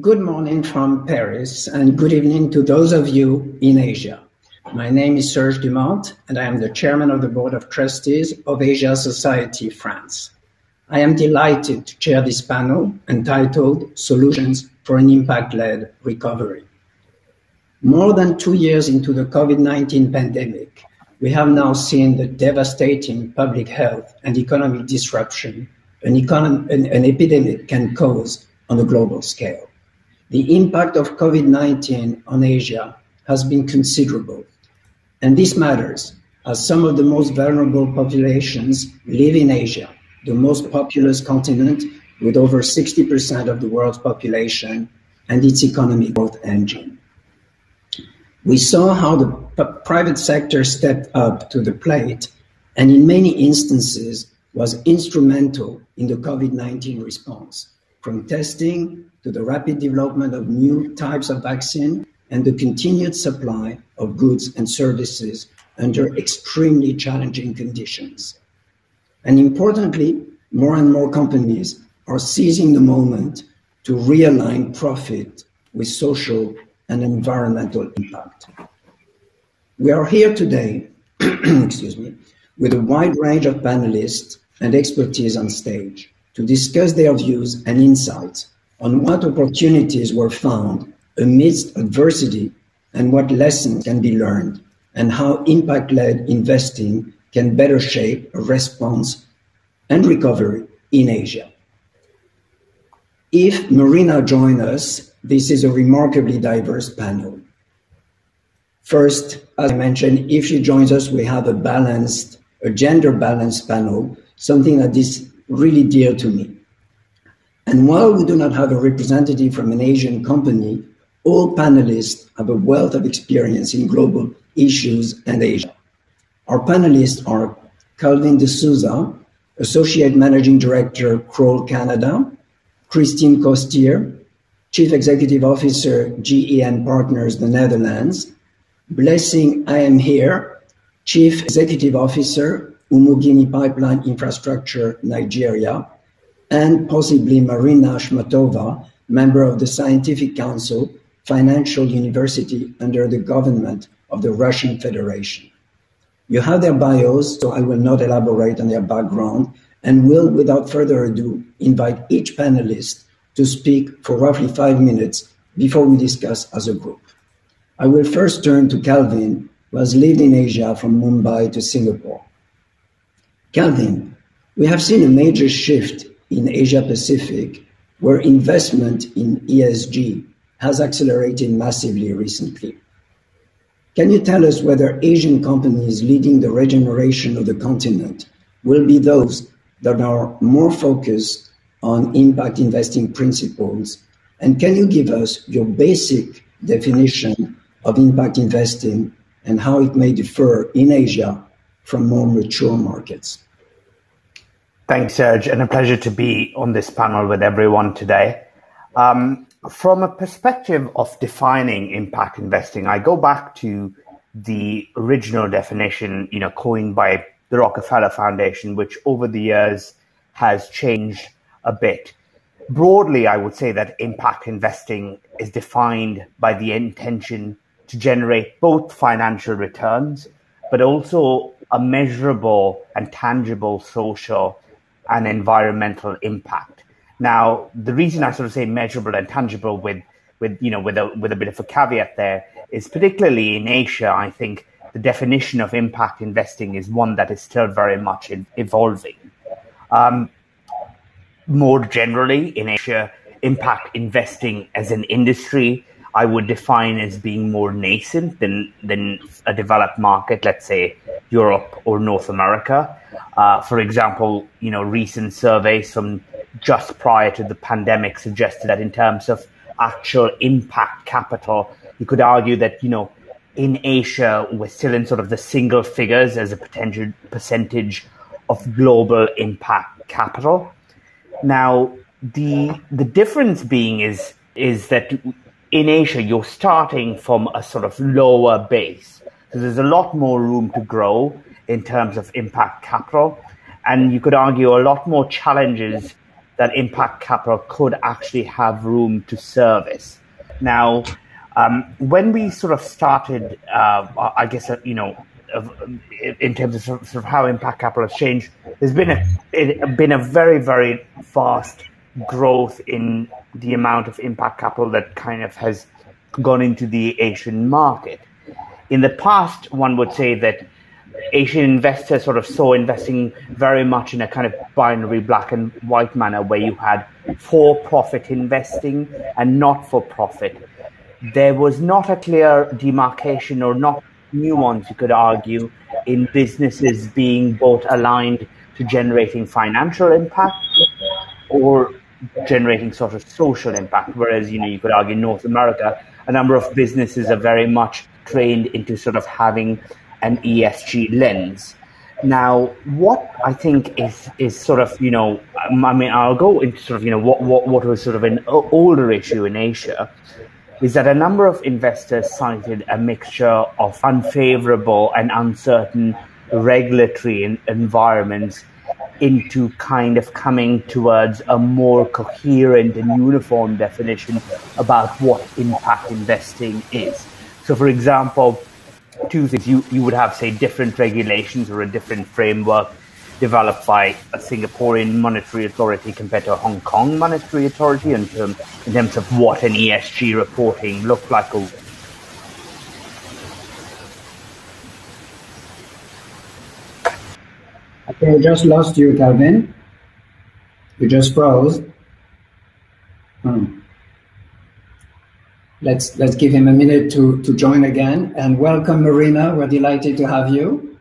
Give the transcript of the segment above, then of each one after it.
Good morning from Paris, and good evening to those of you in Asia. My name is Serge Dumont, and I am the chairman of the board of trustees of Asia Society France. I am delighted to chair this panel entitled Solutions for an Impact-Led Recovery. More than two years into the COVID-19 pandemic, we have now seen the devastating public health and economic disruption an, econ- an, an epidemic can cause on a global scale. The impact of COVID-19 on Asia has been considerable, and this matters as some of the most vulnerable populations live in Asia, the most populous continent with over 60% of the world's population and its economic growth engine. We saw how the private sector stepped up to the plate and in many instances was instrumental in the COVID-19 response, from testing to the rapid development of new types of vaccine and the continued supply of goods and services under extremely challenging conditions. And importantly, more and more companies are seizing the moment to realign profit with social and environmental impact. We are here today, excuse me, with a wide range of panelists and expertise on stage to discuss their views and insights on what opportunities were found amidst adversity and what lessons can be learned, and how impact led investing can better shape a response and recovery in Asia. If Marina joins us, this is a remarkably diverse panel. First, as I mentioned, if she joins us, we have a balanced, a gender balanced panel, something that is really dear to me. And while we do not have a representative from an Asian company, all panelists have a wealth of experience in global issues and Asia. Our panelists are Calvin D'Souza, Associate Managing Director, Kroll Canada, Christine Koetsier, Chief Executive Officer, GEM Partners, the Netherlands, Blessing Ayemhere, Chief Executive Officer, Umugini Pipeline Infrastructure, Nigeria, and possibly Marina Schmatova, member of the Scientific Council, Financial University under the government of the Russian Federation. You have their bios, so I will not elaborate on their background and will, without further ado, invite each panelist to speak for roughly five minutes before we discuss as a group. I will first turn to Calvin, who has lived in Asia from Mumbai to Singapore. Calvin, we have seen a major shift in Asia Pacific, where investment in ESG has accelerated massively recently. Can you tell us whether Asian companies leading the regeneration of the continent will be those that are more focused on impact investing principles? And can you give us your basic definition of impact investing and how it may differ in Asia from more mature markets? Thanks, Serge, and a pleasure to be on this panel with everyone today. Um, from a perspective of defining impact investing, I go back to the original definition, you know, coined by the Rockefeller Foundation, which over the years has changed a bit. Broadly, I would say that impact investing is defined by the intention to generate both financial returns, but also a measurable and tangible social and environmental impact. Now, the reason I sort of say measurable and tangible with, with you know, with a with a bit of a caveat there is particularly in Asia. I think the definition of impact investing is one that is still very much in, evolving. Um, more generally, in Asia, impact investing as an industry I would define as being more nascent than than a developed market, let's say Europe or North America. Uh, for example, you know, recent surveys from just prior to the pandemic suggested that in terms of actual impact capital, you could argue that you know, in Asia we're still in sort of the single figures as a potential percentage of global impact capital. Now, the the difference being is is that in Asia, you're starting from a sort of lower base. So there's a lot more room to grow in terms of impact capital. And you could argue a lot more challenges that impact capital could actually have room to service. Now, um, when we sort of started, uh, I guess, uh, you know, in terms of sort of how impact capital has changed, there's been a it, been a very very fast growth in the amount of impact capital that kind of has gone into the Asian market. In the past, one would say that Asian investors sort of saw investing very much in a kind of binary black and white manner where you had for profit investing and not for profit. There was not a clear demarcation or not nuance, you could argue, in businesses being both aligned to generating financial impact or generating sort of social impact. Whereas, you know, you could argue in North America, a number of businesses are very much trained into sort of having an ESG lens. Now, what I think is is sort of you know, um, I mean, I'll go into sort of you know what what what was sort of an older issue in Asia, is that a number of investors cited a mixture of unfavorable and uncertain regulatory environments into kind of coming towards a more coherent and uniform definition about what impact investing is. So, for example, two things you, you would have, say, different regulations or a different framework developed by a Singaporean monetary authority compared to a Hong Kong monetary authority in, term, in terms of what an ESG reporting looked like. okay, I just lost you, Calvin. You just froze. Hmm. Let's let's give him a minute to, to join again. And welcome, Marina. We're delighted to have you.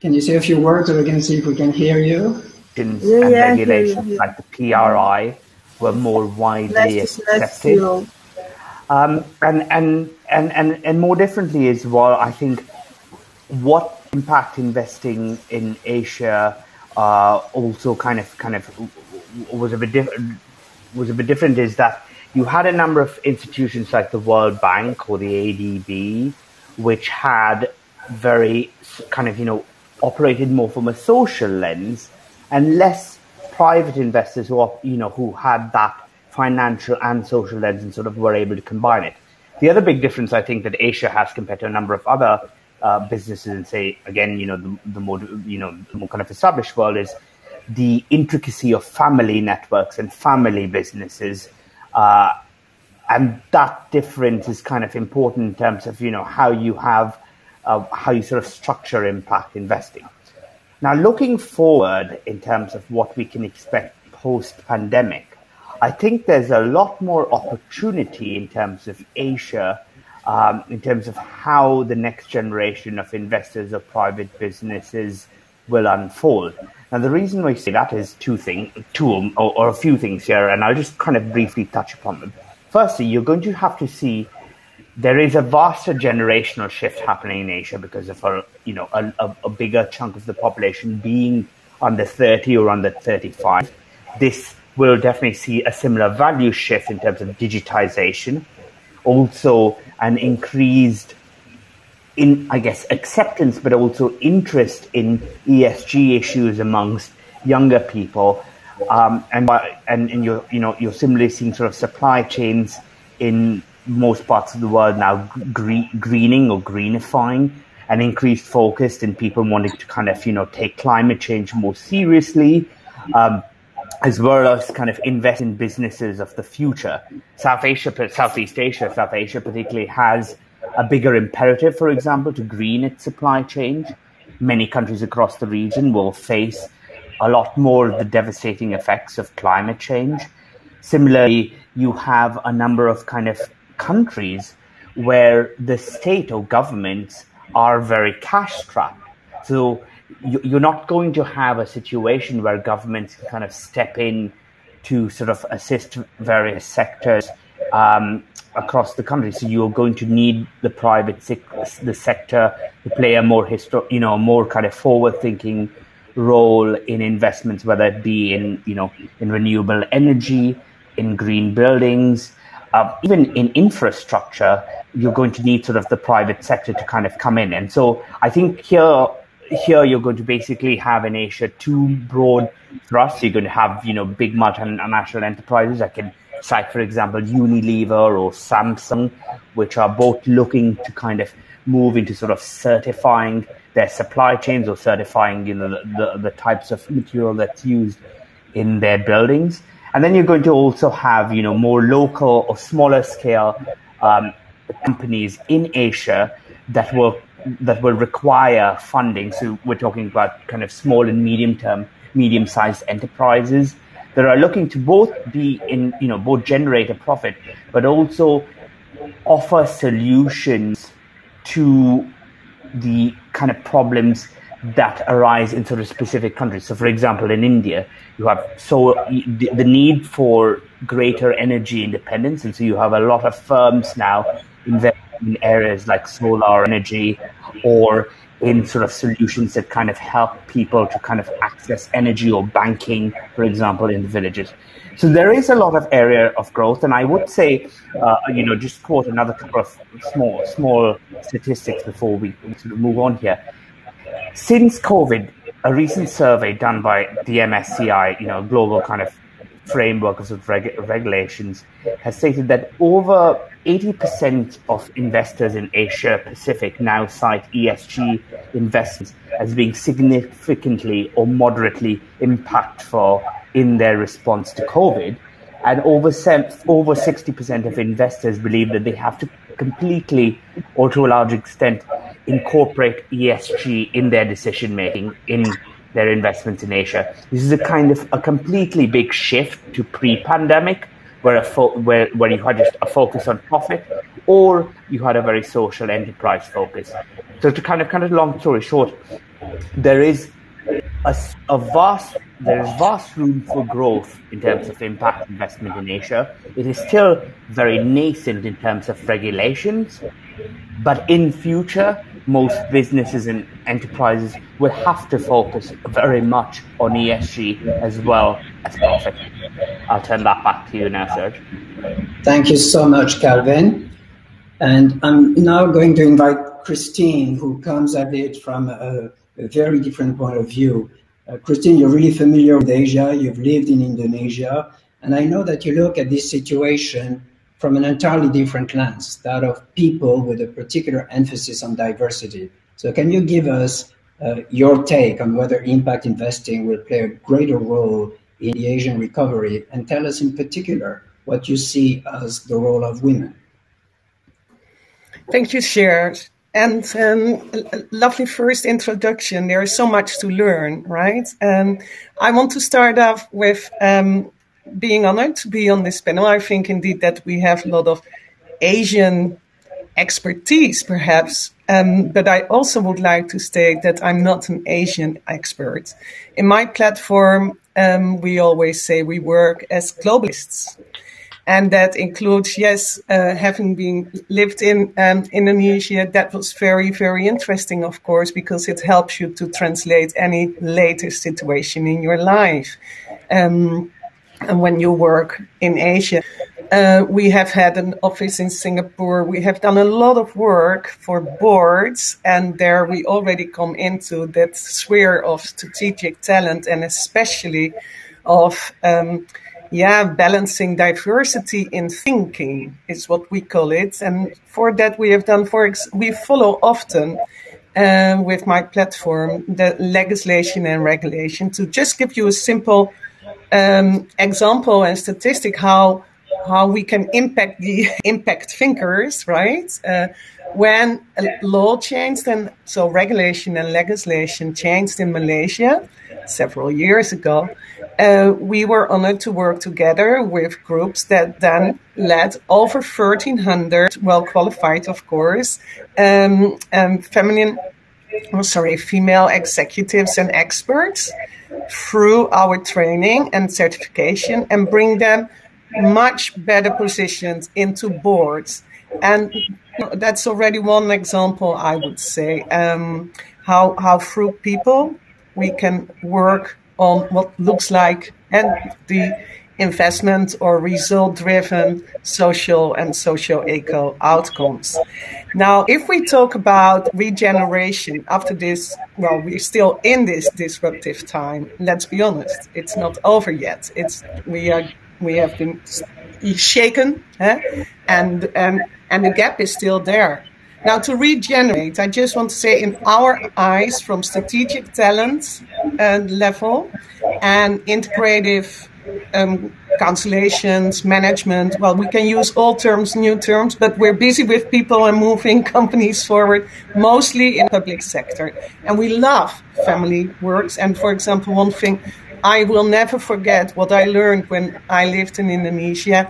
Can you say a few words so we can see if we can hear you? And yeah, regulations yeah, like the PRI were more widely nice accepted. Um, and, and, and, and, and more differently as well, I think what impact investing in Asia uh, also kind of kind of was a bit different was a bit different is that you had a number of institutions like the World Bank or the ADB, which had very kind of you know operated more from a social lens and less private investors who are, you know who had that financial and social lens and sort of were able to combine it. The other big difference I think that Asia has compared to a number of other uh, businesses and say again you know the, the more you know the more kind of established world is the intricacy of family networks and family businesses uh, and that difference is kind of important in terms of you know how you have uh, how you sort of structure impact investing. Now, looking forward in terms of what we can expect post pandemic, I think there's a lot more opportunity in terms of Asia, um, in terms of how the next generation of investors or private businesses will unfold. Now, the reason we say that is two things, two or, or a few things here, and I'll just kind of briefly touch upon them. Firstly, you're going to have to see there is a vaster generational shift happening in Asia because of a you know a, a, a, bigger chunk of the population being under 30 or under 35. This will definitely see a similar value shift in terms of digitization, also an increased in I guess acceptance, but also interest in ESG issues amongst younger people. Um, and and, and you're you know you're similarly seeing sort of supply chains in most parts of the world now gre- greening or greenifying an increased focus in people wanting to kind of you know take climate change more seriously um, as well as kind of invest in businesses of the future south asia southeast asia south asia particularly has a bigger imperative for example to green its supply chain many countries across the region will face a lot more of the devastating effects of climate change similarly you have a number of kind of countries where the state or governments are very cash strapped. So you're not going to have a situation where governments kind of step in to sort of assist various sectors um, across the country. So you're going to need the private the sector to play a more histo- you know, more kind of forward-thinking role in investments, whether it be in you know in renewable energy, in green buildings, uh, even in infrastructure, you're going to need sort of the private sector to kind of come in. And so I think here here you're going to basically have in Asia two broad thrusts. You're going to have, you know, big multinational enterprises. that can cite, for example, Unilever or Samsung, which are both looking to kind of move into sort of certifying their supply chains or certifying, you know, the, the, the types of material that's used in their buildings. And then you're going to also have, you know, more local or smaller scale um, companies in Asia that will that will require funding. So we're talking about kind of small and medium term, medium sized enterprises that are looking to both be in, you know, both generate a profit, but also offer solutions to the kind of problems that arise in sort of specific countries. So, for example, in India, you have so the need for greater energy independence, and so you have a lot of firms now investing in areas like solar energy or in sort of solutions that kind of help people to kind of access energy or banking, for example, in the villages. So there is a lot of area of growth, and I would say, uh, you know, just quote another couple of small small statistics before we sort of move on here. Since COVID, a recent survey done by the MSCI, you know, global kind of framework of reg- regulations, has stated that over 80% of investors in Asia Pacific now cite ESG investments as being significantly or moderately impactful in their response to COVID. And over, over 60% of investors believe that they have to completely or to a large extent incorporate ESG in their decision making in their investments in Asia. This is a kind of a completely big shift to pre-pandemic where, a fo- where, where you had just a focus on profit or you had a very social enterprise focus. So to kind of, kind of long story short, there is a, a vast there is vast room for growth in terms of impact investment in Asia. It is still very nascent in terms of regulations, but in future, most businesses and enterprises will have to focus very much on ESG as well as profit. I'll turn that back to you now, Serge. Thank you so much, Calvin. And I'm now going to invite Christine, who comes at it from a, a very different point of view. Uh, Christine, you're really familiar with Asia, you've lived in Indonesia, and I know that you look at this situation from an entirely different lens, that of people with a particular emphasis on diversity. So, can you give us uh, your take on whether impact investing will play a greater role in the Asian recovery, and tell us in particular what you see as the role of women? Thank you, Cher. And um, lovely first introduction. There is so much to learn, right? And I want to start off with um, being honored to be on this panel. I think indeed that we have a lot of Asian expertise, perhaps. Um, but I also would like to state that I'm not an Asian expert. In my platform, um, we always say we work as globalists. And that includes, yes, uh, having been lived in um, Indonesia, that was very, very interesting, of course, because it helps you to translate any latest situation in your life. Um, and when you work in Asia. Uh, we have had an office in Singapore. We have done a lot of work for boards, and there we already come into that sphere of strategic talent and especially of um, yeah balancing diversity in thinking is what we call it. And for that we have done for ex- we follow often. Uh, with my platform, the legislation and regulation, to just give you a simple um, example and statistic how how we can impact the impact thinkers, right? Uh, when law changed and so regulation and legislation changed in Malaysia several years ago, uh, we were honored to work together with groups that then led over 1,300 well qualified, of course, um, um, feminine, oh, sorry, female executives and experts through our training and certification and bring them much better positions into boards. And that's already one example, I would say, um, how, how through people we can work on what looks like and the investment or result driven social and socio eco outcomes. Now, if we talk about regeneration after this, well, we're still in this disruptive time. Let's be honest, it's not over yet. It's we are we have been shaken, eh? and and and the gap is still there. Now, to regenerate, I just want to say, in our eyes, from strategic talent and level and integrative um, cancellations, management. Well, we can use all terms, new terms, but we're busy with people and moving companies forward, mostly in public sector. And we love family works. And for example, one thing I will never forget what I learned when I lived in Indonesia.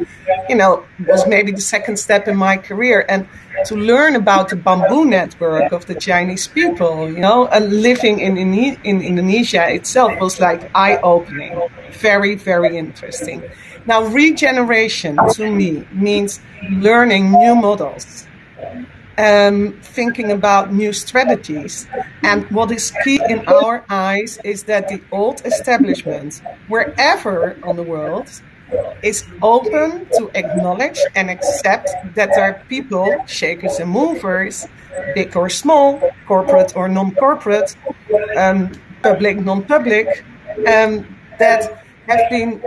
You know, was maybe the second step in my career. And to learn about the bamboo network of the Chinese people, you know, and living in, in, in Indonesia itself was like eye opening. Very, very interesting. Now, regeneration to me means learning new models um, thinking about new strategies. And what is key in our eyes is that the old establishment, wherever on the world, is open to acknowledge and accept that there are people, shakers and movers, big or small, corporate or non corporate, um, public, non public, um, that have been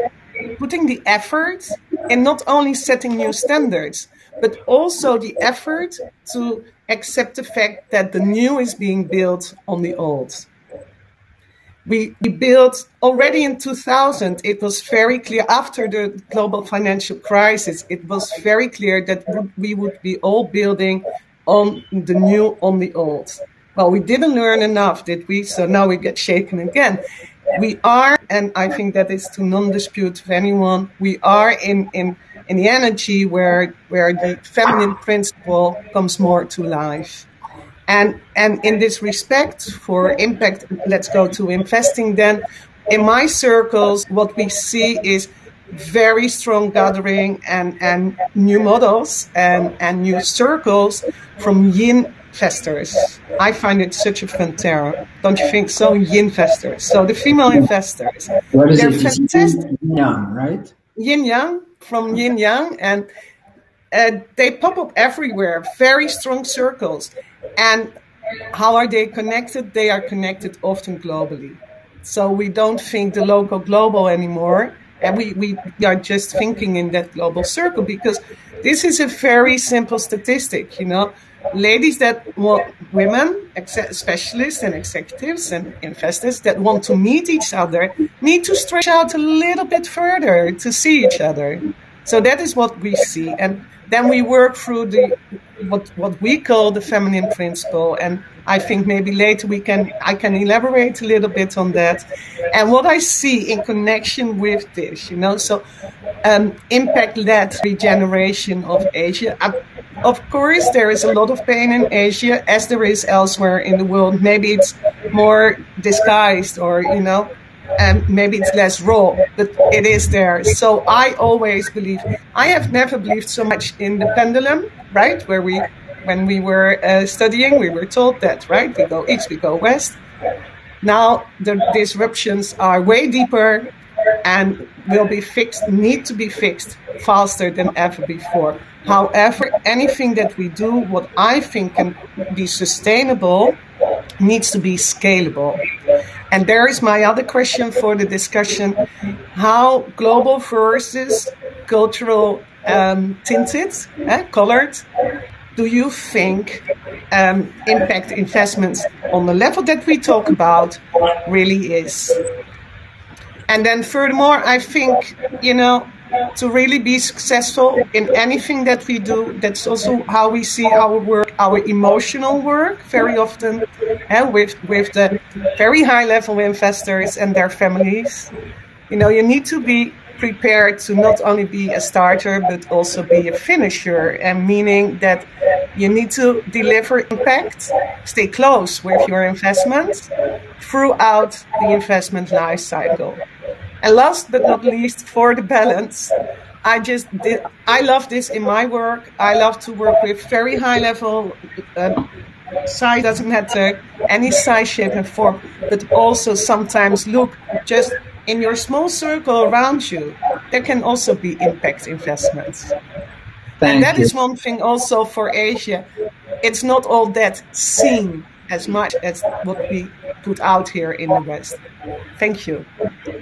putting the effort in not only setting new standards, but also the effort to accept the fact that the new is being built on the old. We, we built already in 2000, it was very clear after the global financial crisis, it was very clear that we would be all building on the new, on the old. Well, we didn't learn enough, did we? So now we get shaken again. We are, and I think that is to non-dispute of anyone, we are in, in in the energy where where the feminine principle comes more to life. And and in this respect for impact, let's go to investing then. In my circles, what we see is very strong gathering and, and new models and, and new circles from yin investors. I find it such a fun term. Don't you think so? Yin investors. So the female investors. What is they're it? fantastic. Yin yang, right? Yin yang from yin yang, and uh, they pop up everywhere. Very strong circles, and how are they connected? They are connected often globally. So we don't think the local global anymore, and we, we are just thinking in that global circle because this is a very simple statistic. You know, ladies that want women, specialists and executives and investors that want to meet each other need to stretch out a little bit further to see each other. So that is what we see. And then we work through the what what we call the feminine principle and I think maybe later we can I can elaborate a little bit on that and what I see in connection with this you know so um, impact led regeneration of Asia uh, of course there is a lot of pain in Asia as there is elsewhere in the world maybe it's more disguised or you know and maybe it's less raw, but it is there. So I always believe, I have never believed so much in the pendulum, right? Where we, when we were uh, studying, we were told that, right? We go east, we go west. Now the disruptions are way deeper and will be fixed, need to be fixed faster than ever before. However, anything that we do, what I think can be sustainable, needs to be scalable. And there is my other question for the discussion how global versus cultural um, tinted, eh, colored, do you think um, impact investments on the level that we talk about really is? And then, furthermore, I think, you know, to really be successful in anything that we do, that's also how we see our work, our emotional work, very often, and with, with the very high level investors and their families. You know, you need to be prepared to not only be a starter but also be a finisher and meaning that you need to deliver impact stay close with your investments throughout the investment life cycle and last but not least, for the balance, I just did, I love this in my work. I love to work with very high level. Um, size doesn't matter, any size, shape, and form, but also sometimes look just in your small circle around you. there can also be impact investments. Thank and that you. is one thing also for Asia. It's not all that seen as much as what we put out here in the West. Thank you.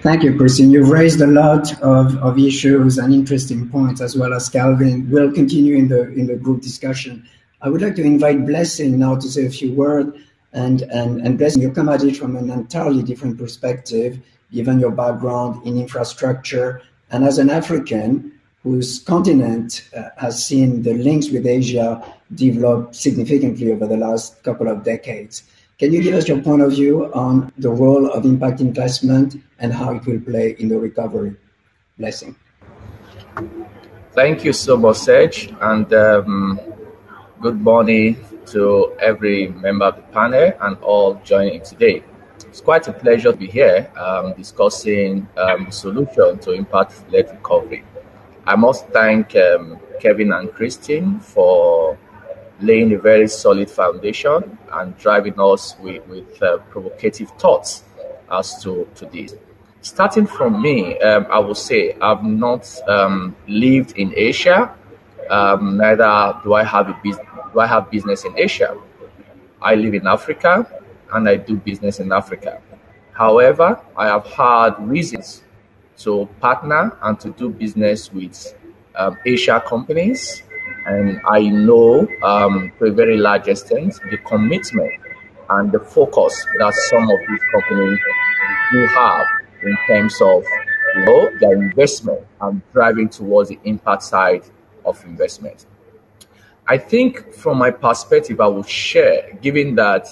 Thank you, Christine. You've raised a lot of, of issues and interesting points, as well as Calvin. We'll continue in the in the group discussion. I would like to invite Blessing now to say a few words. And, and, and Blessing, you come at it from an entirely different perspective, given your background in infrastructure. And as an African whose continent uh, has seen the links with Asia develop significantly over the last couple of decades, can you give us your point of view on the role of impact investment and how it will play in the recovery? Blessing. Thank you so much, Serge, and um, good morning to every member of the panel and all joining today. It's quite a pleasure to be here um, discussing um, solution to impact-led recovery. I must thank um, Kevin and Christine for laying a very solid foundation and driving us with, with uh, provocative thoughts as to, to this. Starting from me, um, I will say I've not um, lived in Asia, um, neither do I have a business. Do I have business in Asia? I live in Africa and I do business in Africa. However, I have had reasons to partner and to do business with um, Asia companies and I know um, to a very large extent the commitment and the focus that some of these companies do have in terms of you know, their investment and driving towards the impact side of investment. I think from my perspective, I will share, given that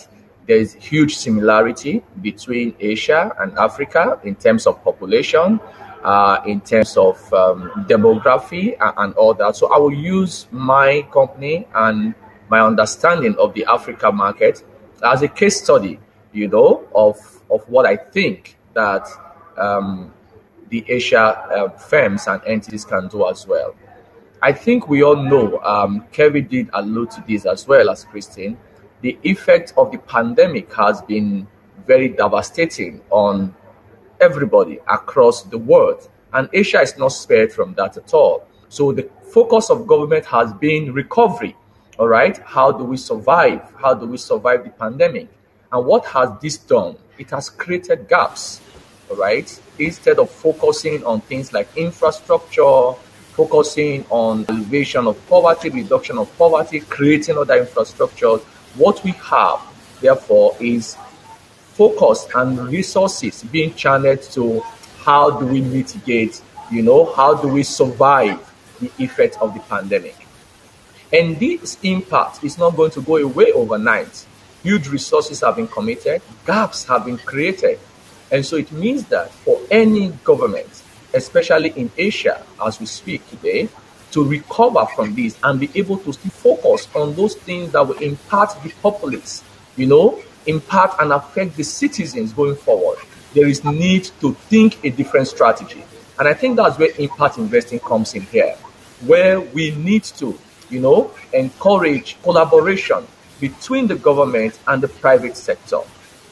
there is huge similarity between Asia and Africa in terms of population, uh, in terms of um, demography and, and, all that. So I will use my company and my understanding of the Africa market as a case study, you know, of, of what I think that um, the Asia uh, firms and entities can do as well. I think we all know, um, Kevin did allude to this as well as Christine, the effect of the pandemic has been very devastating on everybody across the world. And Asia is not spared from that at all. So the focus of government has been recovery. All right. How do we survive? How do we survive the pandemic? And what has this done? It has created gaps. All right. Instead of focusing on things like infrastructure, focusing on elevation of poverty, reduction of poverty, creating other infrastructures, what we have, therefore, is focus and resources being channeled to how do we mitigate, you know, how do we survive the effect of the pandemic. And this impact is not going to go away overnight. Huge resources have been committed, gaps have been created. And so it means that for any government, especially in Asia as we speak today, to recover from this and be able to still focus on those things that will impact the populace, you know, impact and affect the citizens going forward. There is need to think a different strategy. And I think that's where impact investing comes in here, where we need to, you know, encourage collaboration between the government and the private sector.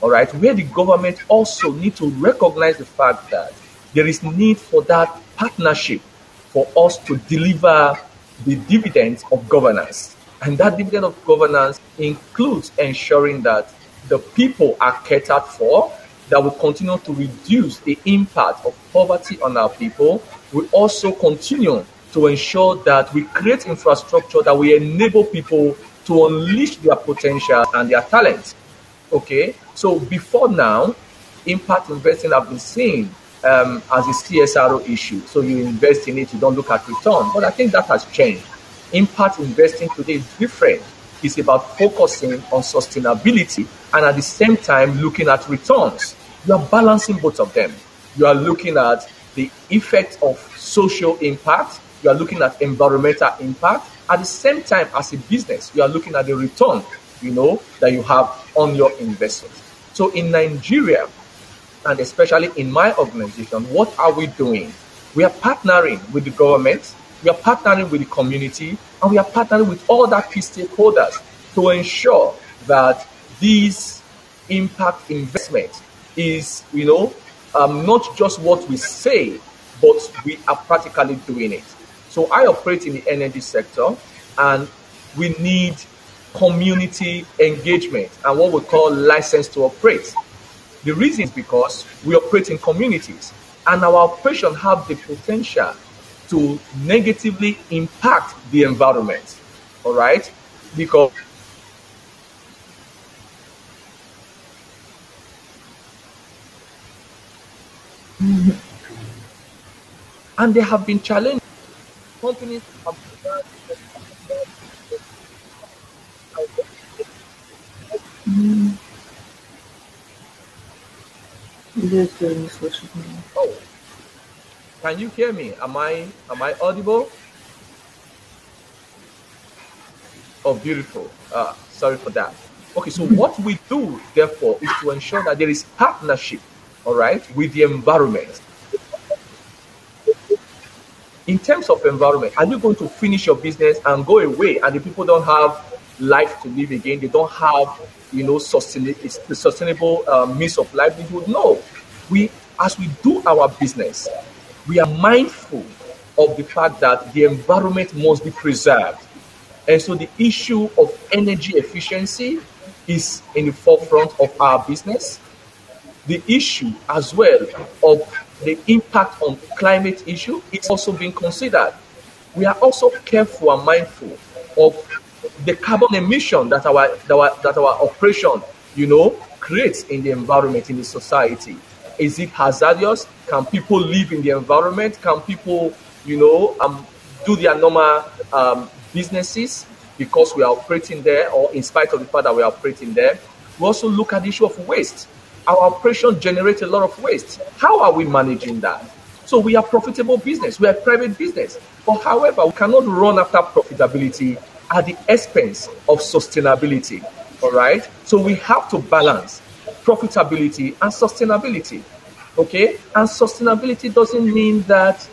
All right, where the government also need to recognize the fact that there is need for that partnership for us to deliver the dividends of governance. And that dividend of governance includes ensuring that the people are catered for, that will continue to reduce the impact of poverty on our people. We also continue to ensure that we create infrastructure that will enable people to unleash their potential and their talents. Okay, so before now, impact investing have been seen um, as a CSRO issue. So you invest in it, you don't look at return. But I think that has changed. Impact investing today is different. It's about focusing on sustainability and at the same time looking at returns. You are balancing both of them. You are looking at the effect of social impact. You are looking at environmental impact. At the same time, as a business, you are looking at the return, you know, that you have on your investment. So in Nigeria, and especially in my organization, what are we doing? We are partnering with the government, we are partnering with the community, and we are partnering with all the key stakeholders to ensure that this impact investment is, you know, um, not just what we say, but we are practically doing it. So I operate in the energy sector, and we need community engagement and what we call license to operate. The reason is because we operate in communities and our operation have the potential to negatively impact the environment. All right? Because and they have been challenged. Companies have Mm. не слышит меня. Oh, can you hear me? Am I am I audible? Oh, beautiful. Uh, sorry for that. Okay, so what we do, therefore, is to ensure that there is partnership, all right, with the environment. In terms of environment, are you going to finish your business and go away, and the people don't have life to live again? They don't have, you know, sustainable, sustainable uh, means of livelihood? No, we, as we do our business, we are mindful of the fact that the environment must be preserved. And so the issue of energy efficiency is in the forefront of our business. The issue as well of the impact on climate issue is also being considered. We are also careful and mindful of the carbon emission that our, that our, that our operation, you know, creates in the environment, in the society. Is it hazardous? Can people live in the environment? Can people, you know, um, do their normal um, businesses because we are operating there, or in spite of the fact that we are operating there? We also look at the issue of waste. Our operation generates a lot of waste. How are we managing that? So we are profitable business. We are private business. But however, we cannot run after profitability at the expense of sustainability. All right. So we have to balance profitability and sustainability. Okay? And sustainability doesn't mean that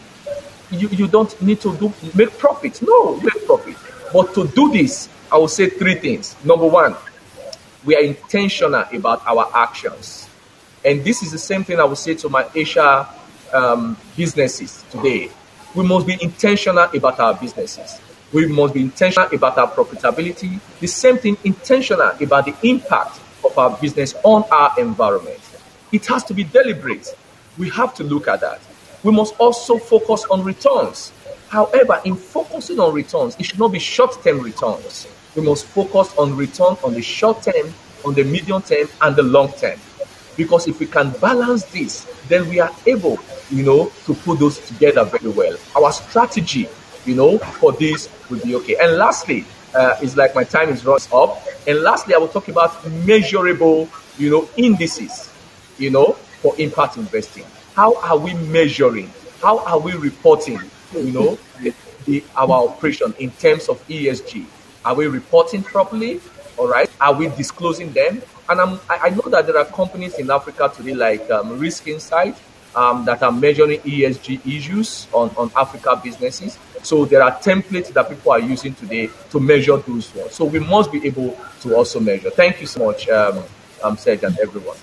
you, you don't need to do make profit. No, make profit. But to do this, I will say three things. Number one, we are intentional about our actions. And this is the same thing I will say to my Asia um, businesses today. We must be intentional about our businesses. We must be intentional about our profitability. The same thing, intentional about the impact of our business on our environment. It has to be deliberate. We have to look at that. We must also focus on returns. However, in focusing on returns, it should not be short term returns. We must focus on return on the short term, on the medium term, and the long term. Because if we can balance this, then we are able, you know, to put those together very well. Our strategy, you know, for this will be okay. And lastly, uh, it's like my time is running up. And lastly, I will talk about measurable, you know, indices, you know, for impact investing. How are we measuring? How are we reporting, you know, the, the, our operation in terms of ESG? Are we reporting properly? All right. Are we disclosing them? And I'm, I know that there are companies in Africa today like um, Risk Insight um, that are measuring ESG issues on, on Africa businesses. So there are templates that people are using today to measure those ones. So we must be able to also measure. Thank you so much, um, um, Serge and everyone.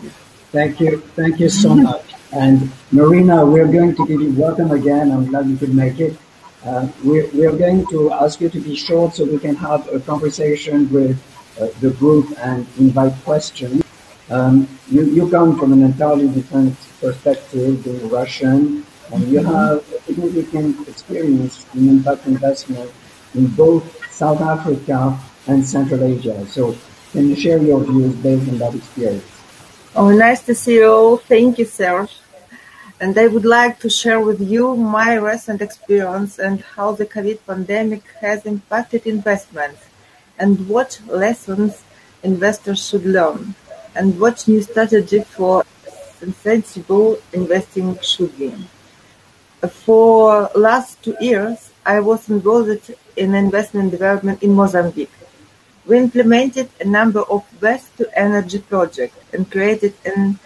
Thank you. Thank you so much. And Marina, we're going to give you welcome again. I'm glad you could make it. Uh, we're, we're going to ask you to be short so we can have a conversation with uh, the group and invite questions. Um, you, you come from an entirely different perspective, being Russian, and you have significant experience in impact investment in both South Africa and Central Asia. So can you share your views based on that experience? Oh, nice to see you all. Thank you, Serge. And I would like to share with you my recent experience and how the COVID pandemic has impacted investments and what lessons investors should learn and what new strategy for sensible investing should be. For last two years, I was involved in investment development in Mozambique. We implemented a number of waste-to-energy projects and created an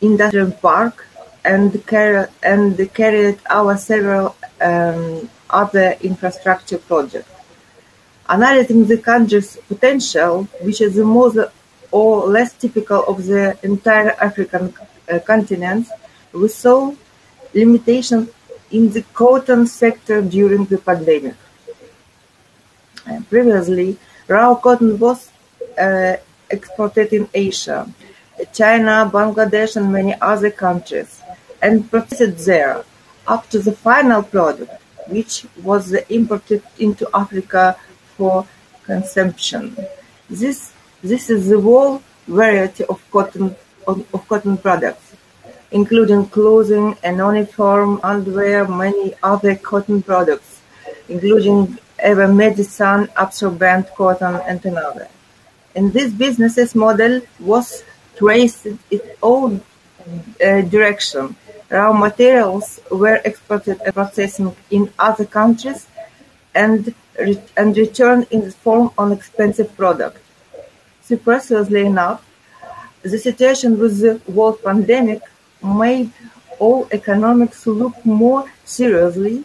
industrial park and, car- and carried out several um, other infrastructure projects. Analyzing the country's potential, which is more or less typical of the entire African uh, continent, we saw limitations in the cotton sector during the pandemic. Previously, raw cotton was uh, exported in Asia, China, Bangladesh, and many other countries, and processed there up to the final product, which was imported into Africa for consumption. This this is the whole variety of cotton of, cotton products, including clothing and uniform, underwear, many other cotton products, including even medicine, absorbent cotton, and another. And this business model was traced its own uh, direction. Raw materials were exported and processed in other countries and, re- and returned in the form of expensive product. Surprisingly enough, the situation with the world pandemic made all economics look more seriously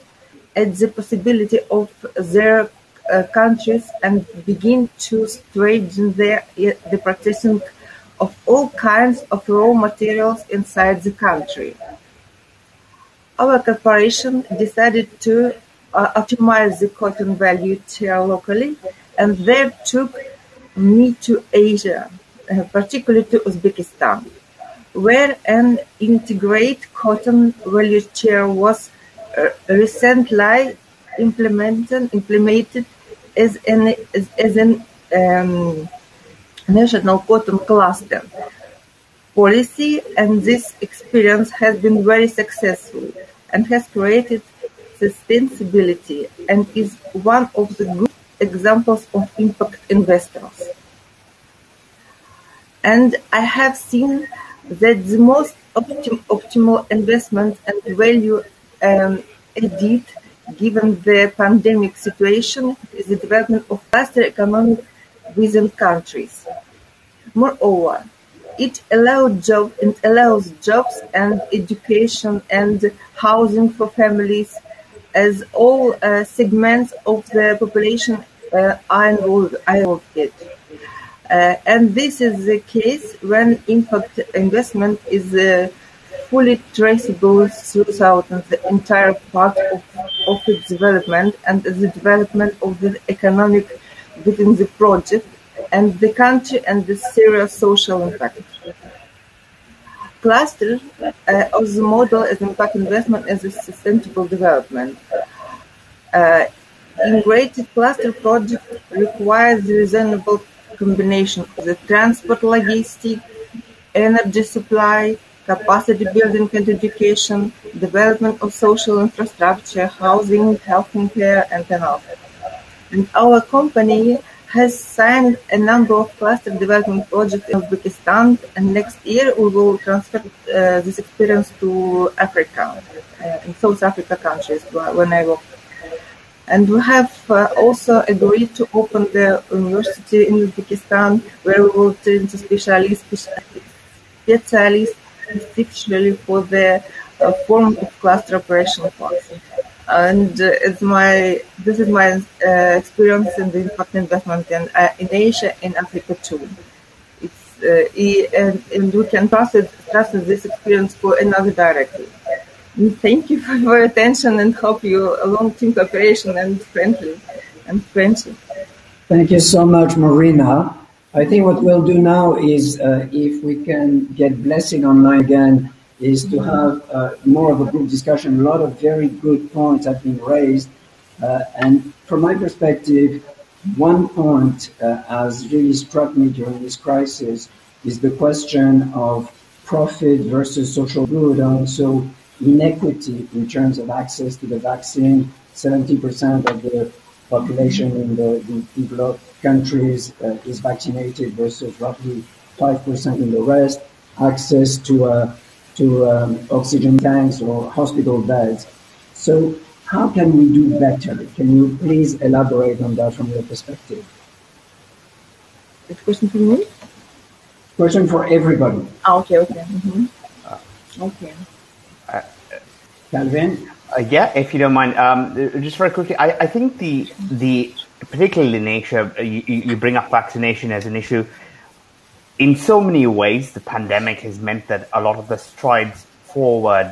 at the possibility of their uh, countries and begin to strengthen their, the processing of all kinds of raw materials inside the country. Our corporation decided to uh, optimize the cotton value chain locally and there took me to Asia, uh, particularly to Uzbekistan, where an integrated cotton value chain was uh, recently implemented, implemented as an, as, as an um, national cotton cluster policy and this experience has been very successful and has created sustainability and is one of the good examples of impact investors. And I have seen that the most optim- optimal investment and value um, added given the pandemic situation is the development of faster economic within countries. Moreover, it allows job it allows jobs and education and housing for families as all uh, segments of the population uh, are involved. Involved in. Uh, and this is the case when impact investment is uh, fully traceable throughout the entire part of, of its development and the development of the economic within the project and the country and the serious social impact. Cluster uh, of the model as impact investment as a sustainable development. Uh, integrated cluster project requires reasonable combination of the transport logistics, energy supply, capacity building and education, development of social infrastructure, housing, healthcare, and another. And our company has signed a number of cluster development projects in Uzbekistan, and next year we will transfer uh, this experience to Africa, uh, in South Africa countries when. And we have uh, also agreed to open the university in Uzbekistan where we will train the specialists, specialists specifically for the uh, form of cluster operation course. And uh, it's my this is my uh, experience in the impact investment in, uh, in Asia and Africa too. It's uh, and, and we can trust it, this experience for another directly. Thank you for your attention and hope you a long team cooperation and friendly and friendship. Thank you so much, Marina. I think what we'll do now is, uh, if we can get blessing online again, is to have uh, more of a group discussion. A lot of very good points have been raised. Uh, and from my perspective, one point uh, has really struck me during this crisis is the question of profit versus social good, and also inequity in terms of access to the vaccine. 70% of the population in the, the developed countries uh, is vaccinated versus roughly 5% in the rest. Access to uh, to um, oxygen tanks or hospital beds. So how can we do better? Can you please elaborate on that from your perspective? A question for me? Question for everybody. Ah, okay, okay. Mm-hmm. Uh, okay. Uh, Calvin? Uh, yeah, if you don't mind, um, just very quickly, I, I, think the the particularly in Asia, you, you bring up vaccination as an issue in so many ways, the pandemic has meant that a lot of the strides forward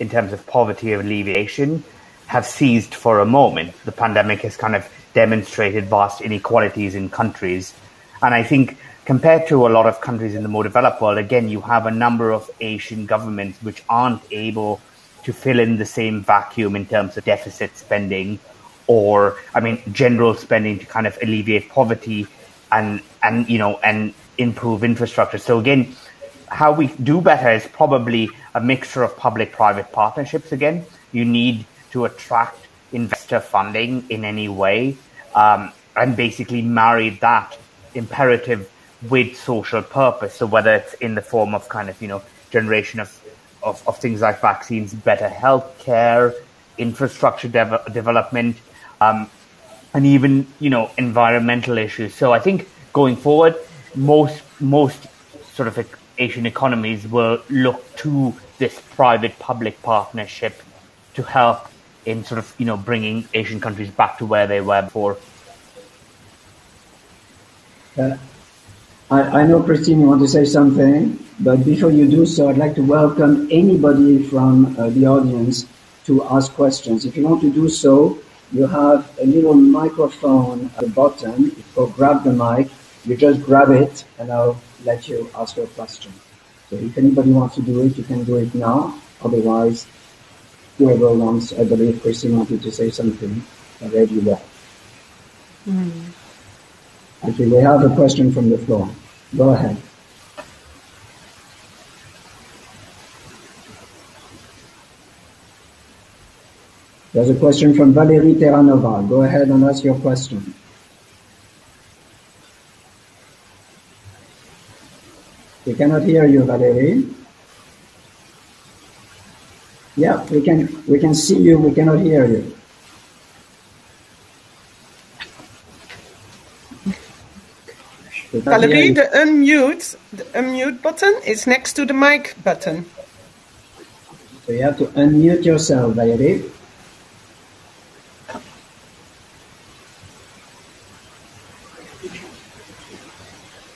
in terms of poverty alleviation have ceased for a moment. The pandemic has kind of demonstrated vast inequalities in countries. And I think compared to a lot of countries in the more developed world, again, you have a number of Asian governments which aren't able to fill in the same vacuum in terms of deficit spending or, I mean, general spending to kind of alleviate poverty and, and, you know, and improve infrastructure. So again, how we do better is probably a mixture of public private partnerships again. You need to attract investor funding in any way um, and basically marry that imperative with social purpose. So whether it's in the form of kind of, you know, generation of, of, of things like vaccines, better health care, infrastructure dev- development, um, and even, you know, environmental issues. So I think going forward, most, most sort of Asian economies will look to this private public partnership to help in sort of, you know, bringing Asian countries back to where they were before. Uh, I, I know, Christine, you want to say something, but before you do so, I'd like to welcome anybody from uh, the audience to ask questions. If you want to do so, you have a little microphone at the bottom. Go grab the mic. You just grab it, and I'll let you ask your question. So if anybody wants to do it, you can do it now. Otherwise, whoever wants, I believe Christine wanted to say something already there. Mm. Okay, we have a question from the floor. Go ahead. There's a question from Valerie Terranova. Go ahead and ask your question. We cannot hear you, Valerie. Yeah, we can we can see you, we cannot hear you. Valerie, the unmute, the unmute button is next to the mic button. So you have to unmute yourself, Valerie.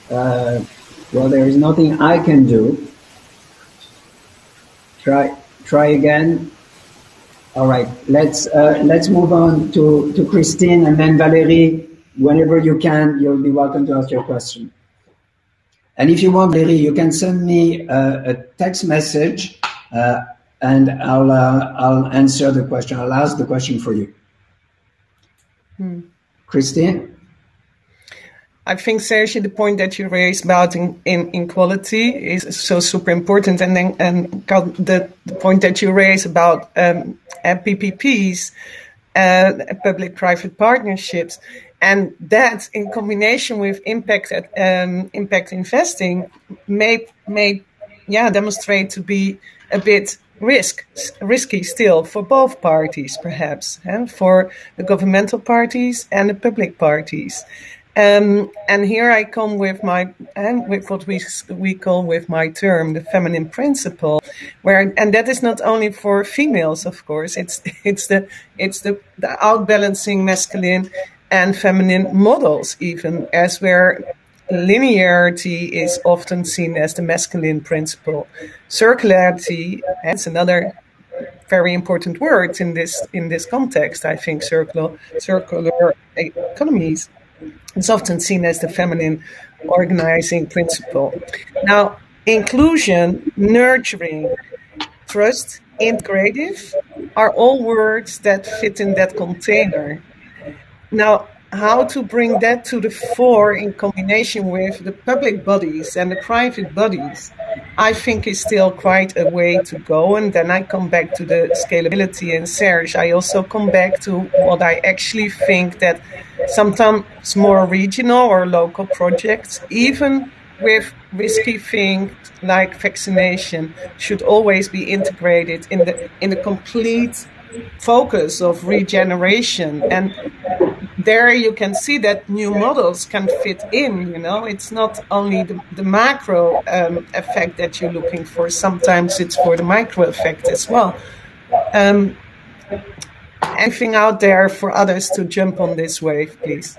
Uh, well, there is nothing I can do. Try, try again. All right, let's uh, let's move on to to Christine and then Valerie whenever you can, you'll be welcome to ask your question. And if you want, Larry, you can send me a, a text message, uh, and I'll uh, I'll answer the question. I'll ask the question for you. Hmm. Christine. I think, Serge, the point that you raised about in, in, inequality is so super important. And then and the, the point that you raised about um, PPPs, uh, public-private partnerships, and that in combination with impact at, um, impact investing may may yeah demonstrate to be a bit risk risky still for both parties perhaps and for the governmental parties and the public parties um, and here I come with my and with what we we call with my term the feminine principle, where and that is not only for females, of course. It's it's the it's the, the outbalancing masculine and feminine models, even as where linearity is often seen as the masculine principle. Circularity, is another very important word in this in this context. I think circular circular economies is often seen as the feminine organizing principle. Now, inclusion, nurturing, trust, integrative are all words that fit in that container. Now, how to bring that to the fore in combination with the public bodies and the private bodies, I think is still quite a way to go. And then I come back to the scalability and Serge. I also come back to what I actually think that sometimes more regional or local projects, even with risky things like vaccination, should always be integrated in the in the complete focus of regeneration. And there you can see that new models can fit in you know? It's not only the, the macro um, effect that you're looking for. Sometimes it's for the micro effect as well. Um, anything out there for others to jump on this wave please?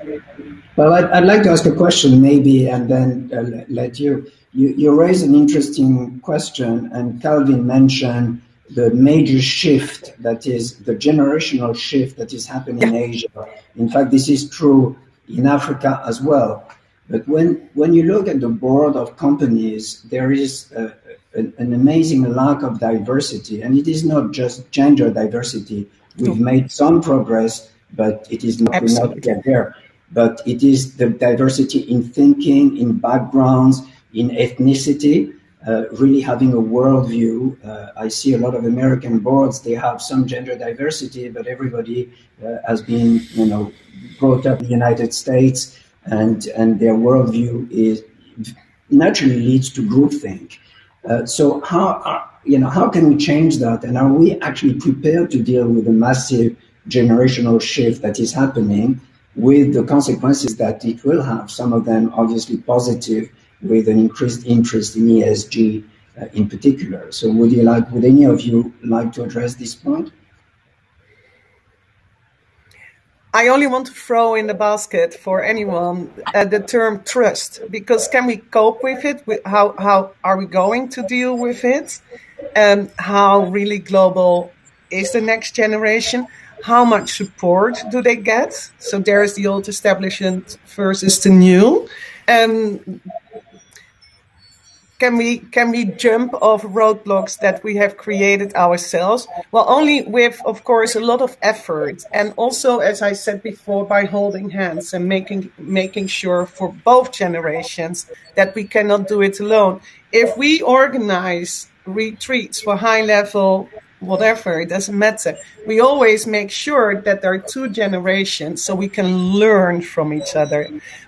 Well i'd, I'd like to ask a question maybe and then uh, let you. You, you raise an interesting question and calvin mentioned the major shift that is the generational shift that is happening in Asia. In fact, this is true in Africa as well. But when, when you look at the board of companies, there is a, an, an amazing lack of diversity. And it is not just gender diversity. We've made some progress, but it is not enough to get there. But it is the diversity in thinking, in backgrounds, in ethnicity, uh, really having a worldview. Uh, I see a lot of American boards; they have some gender diversity, but everybody uh, has been, you know, brought up in the United States, and and their worldview is naturally leads to groupthink. Uh, so how uh, you know how can we change that, and are we actually prepared to deal with the massive generational shift that is happening? With the consequences that it will have, some of them obviously positive, with an increased interest in ESG uh, in particular. So would you like, would any of you like to address this point? I only want to throw in the basket for anyone uh, the term trust because can we cope with it? How how are we going to deal with it? And how really global is the next generation? How much support do they get? So there's the old establishment versus the new. And can we can we jump off roadblocks that we have created ourselves? Well only with of course a lot of effort and also as i said before by holding hands and making making sure for both generations that we cannot do it alone. If we organize retreats for high level whatever it doesn't matter. We always make sure that there are two generations so we can learn from each other.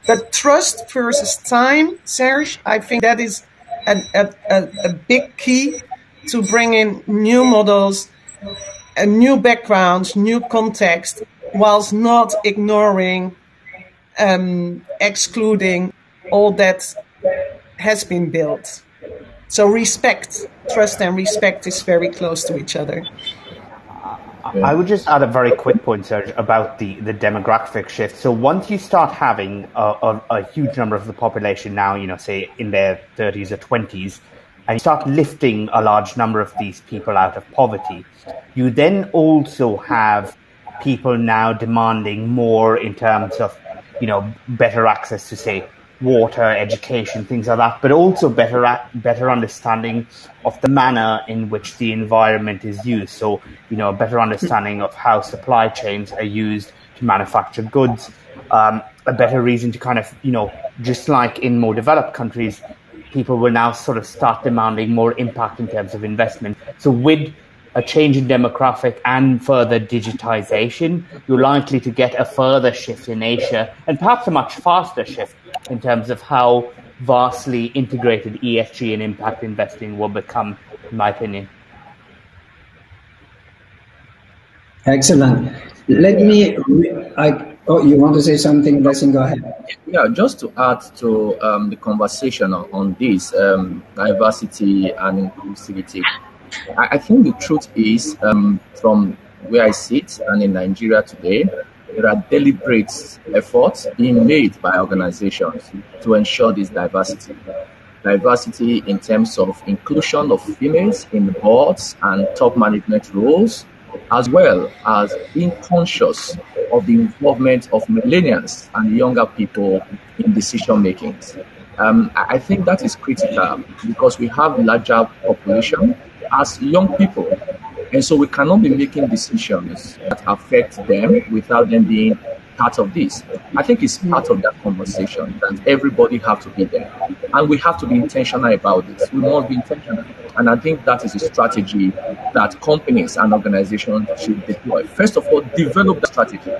But trust versus time serge i think that is a, a, a big key to bring in new models, a new backgrounds, new context, whilst not ignoring, um, excluding all that has been built. So respect, trust and respect is very close to each other. I would just add a very quick point, Serge, about the, the demographic shift. So once you start having a, a, a, huge number of the population now, you know, say in their 30s or 20s, and you start lifting a large number of these people out of poverty, you then also have people now demanding more in terms of, you know, better access to, say, water, education, things like that, but also better better understanding of the manner in which the environment is used. So, you know, a better understanding of how supply chains are used to manufacture goods. Um, a better reason to kind of, you know, just like in more developed countries, people will now sort of start demanding more impact in terms of investment. So, with a change in demographic and further digitization, you're likely to get a further shift in Asia and perhaps a much faster shift in terms of how vastly integrated ESG and impact investing will become, in my opinion. Excellent. Let me. I, oh, you want to say something, Blessing? Go ahead. Yeah, just to add to um, the conversation on, on this um, diversity and inclusivity. I, I, think the truth is, um, from where I sit and in Nigeria today, there are deliberate efforts being made by organizations to ensure this diversity. Diversity in terms of inclusion of females in boards and top management roles, as well as being conscious of the involvement of millennials and younger people in decision making. Um, I think that is critical because we have larger population as young people and so we cannot be making decisions that affect them without them being part of this. I think it's part of that conversation that everybody have to be there. And we have to be intentional about this. We must be intentional. And I think that is a strategy that companies and organizations should deploy. First of all, develop the strategy.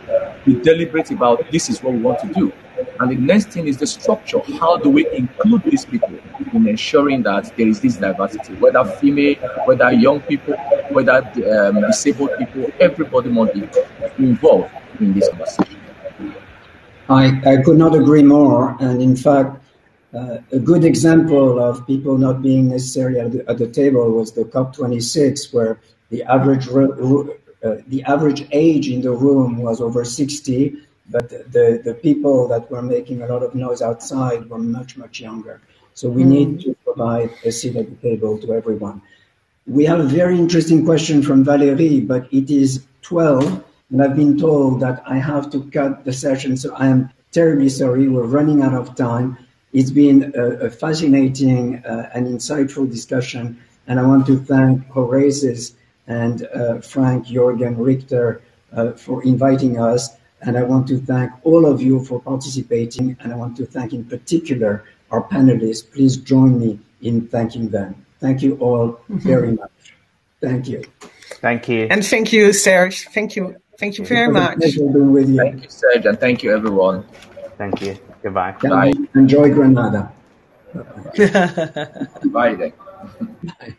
Be deliberate about this is what we want to do. And the next thing is the structure. How do we include these people in ensuring that there is this diversity, whether female, whether young people, whether um, disabled people, everybody must be involved in this conversation. I, I could not agree more. And in fact, uh, a good example of people not being necessarily at the, at the table was the COP26, where the average uh, the average age in the room was over 60, but the, the people that were making a lot of noise outside were much, much younger. So we mm. need to provide a seat at the table to everyone. we have a very interesting question from Valerie, but it is 12, and I've been told that I have to cut the session, so I am terribly sorry. We're running out of time. It's been a, a fascinating uh, and insightful discussion, and I want to thank Horasis and uh, Frank, Jürgen, Richter uh, for inviting us. And I want to thank all of you for participating, and I want to thank in particular our panelists. Please join me in thanking them. Thank you all mm-hmm. very much. Thank you. Thank you. And thank you, Serge. Thank you. Thank you very much. Thank you, Serge, and thank you, everyone. Thank you. Goodbye. Bye. Enjoy Granada. Bye then. Bye.